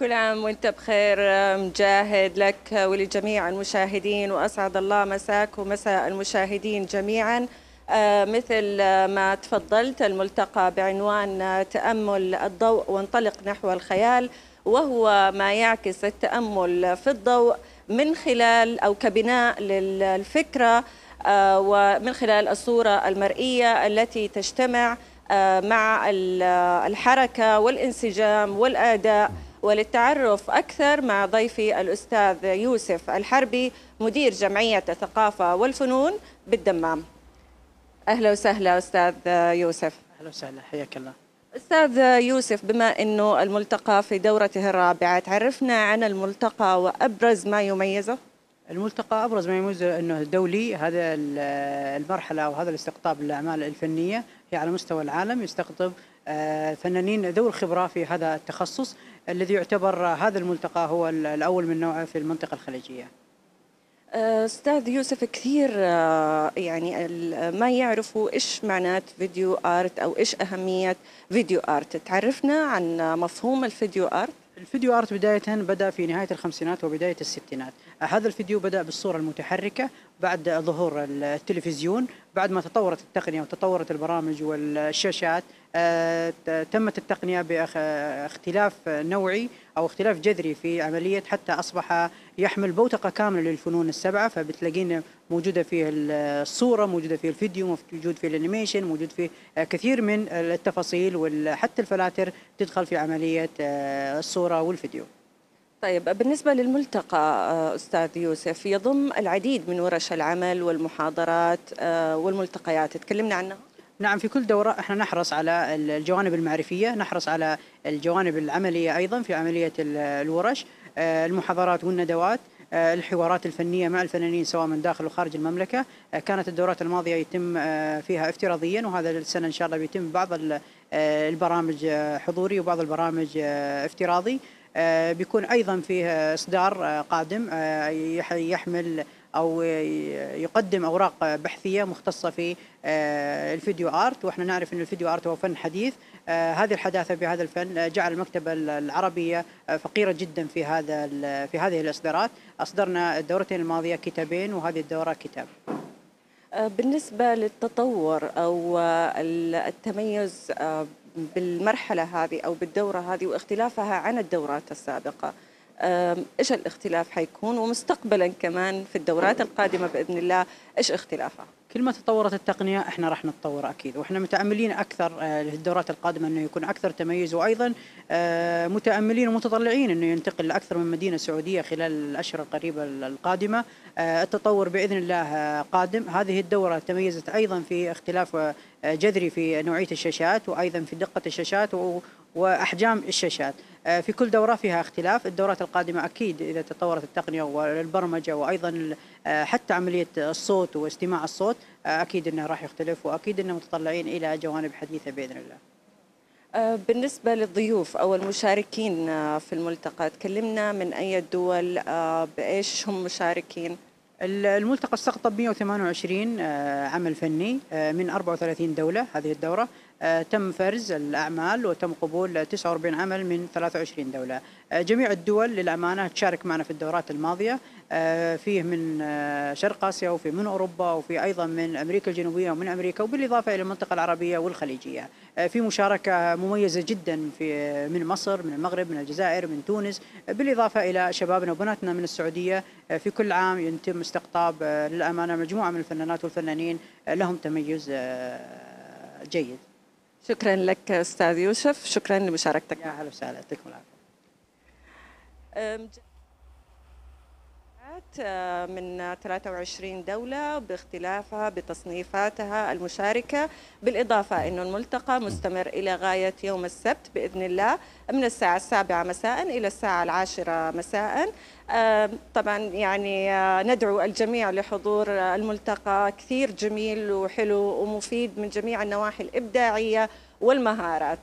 كل عام وانت بخير مجاهد لك ولجميع المشاهدين وأسعد الله مساك ومساء المشاهدين جميعا. آه، مثل ما تفضلت الملتقى بعنوان تأمل الضوء وانطلق نحو الخيال وهو ما يعكس التأمل في الضوء من خلال أو كبناء للفكرة ومن خلال الصورة المرئية التي تجتمع مع الحركة والانسجام والأداء. وللتعرف أكثر مع ضيفي الأستاذ يوسف الحربي مدير جمعية الثقافة والفنون بالدمام. أهلا وسهلا أستاذ يوسف. أهلا وسهلا حياك الله. أستاذ يوسف بما أنه الملتقى في دورته الرابعة تعرفنا عن الملتقى وأبرز ما يميزه؟ الملتقى أبرز ما يميزه إنه دولي هذا المرحلة أو هذا الاستقطاب للاعمال الفنية هي على مستوى العالم يستقطب آه، فنانين ذوي الخبرة في هذا التخصص. الذي يعتبر هذا الملتقى هو الأول من نوعه في المنطقة الخليجية. آه، أستاذ يوسف كثير آه، يعني ما يعرفوا إيش معنات فيديو آرت أو إيش أهمية فيديو آرت، تعرفنا عن مفهوم الفيديو آرت؟ الفيديو آرت بداية بدأ في نهاية الخمسينات وبداية الستينات، هذا الفيديو بدأ بالصورة المتحركة بعد ظهور التلفزيون بعد ما تطورت التقنية وتطورت البرامج والشاشات تمت التقنية باختلاف نوعي أو اختلاف جذري في عملية حتى أصبح يحمل بوتقة كاملة للفنون السبعة فبتلاقينا موجودة فيه الصورة موجودة فيه الفيديو موجود فيه ال animation موجود فيه كثير من التفاصيل وحتى الفلاتر تدخل في عملية آه، الصورة والفيديو. طيب بالنسبة للملتقى آه، أستاذ يوسف يضم العديد من ورش العمل والمحاضرات والملتقيات تكلمنا عنها؟ نعم في كل دورة إحنا نحرص على الجوانب المعرفية نحرص على الجوانب العملية أيضا في عملية الورش آه، المحاضرات والندوات آه، الحوارات الفنية مع الفنانين سواء من داخل وخارج المملكة. آه، كانت الدورات الماضية يتم فيها افتراضيا وهذا السنة إن شاء الله بيتم بعض البرامج حضوري وبعض البرامج افتراضي. بيكون أيضا فيه إصدار قادم يحمل أو يقدم أوراق بحثية مختصة في آه، الفيديو آرت. وإحنا نعرف إن الفيديو آرت هو فن حديث. آه، هذه الحداثة في هذا الفن جعل المكتبة العربية آه، فقيرة جدا في هذا في هذه الإصدارات. أصدرنا الدورتين الماضية كتابين وهذه الدورة كتاب. بالنسبة للتطور أو التميز بالمرحلة هذه أو بالدورة هذه واختلافها عن الدورات السابقة إيش الاختلاف حيكون؟ ومستقبلا كمان في الدورات القادمة بإذن الله إيش اختلافها؟ كل ما تطورت التقنية إحنا راح نتطور أكيد وإحنا متأملين أكثر آه، للدورات القادمة إنه يكون أكثر تميز وأيضا آه، متأملين ومتطلعين إنه ينتقل لأكثر من مدينة سعودية خلال الأشهر القريبة القادمة. آه، التطور بإذن الله قادم. هذه الدورة تميزت أيضا في اختلاف جذري في نوعية الشاشات وأيضا في دقة الشاشات وأحجام الشاشات. آه، في كل دورة فيها اختلاف. الدورات القادمة أكيد إذا تطورت التقنية والبرمجة وأيضا آه، حتى عملية الصوت واستماع الصوت آه، أكيد إنه راح يختلف وأكيد إنه متطلعين إلى جوانب حديثة بإذن الله. بالنسبة للضيوف أو المشاركين في الملتقى تكلمنا من أي الدول بإيش هم مشاركين؟ الملتقى استقطب 128 عمل فني من 34 دولة هذه الدورة. تم فرز الأعمال وتم قبول 49 عمل من 23 دولة. آه، جميع الدول للأمانة تشارك معنا في الدورات الماضية. آه، فيه من شرق آسيا وفي من أوروبا وفي أيضا من أمريكا الجنوبية ومن أمريكا وبالإضافة إلى المنطقة العربية والخليجية. في مشاركة مميزة جدا في من مصر من المغرب من الجزائر من تونس. بالإضافة إلى شبابنا وبناتنا من السعودية. في كل عام يتم استقطاب للأمانة مجموعة من الفنانات والفنانين لهم تميز جيد. شكرا لك أستاذ يوسف. شكرا لمشاركتك يا أهلا وسهلا. يعطيكم العافية. من 23 دولة باختلافها بتصنيفاتها المشاركة بالإضافة أن الملتقى مستمر إلى غاية يوم السبت بإذن الله من الساعة السابعة مساء إلى الساعة العاشرة مساء. طبعا يعني آه، ندعو الجميع لحضور الملتقى. كثير جميل وحلو ومفيد من جميع النواحي الإبداعية والمهارات.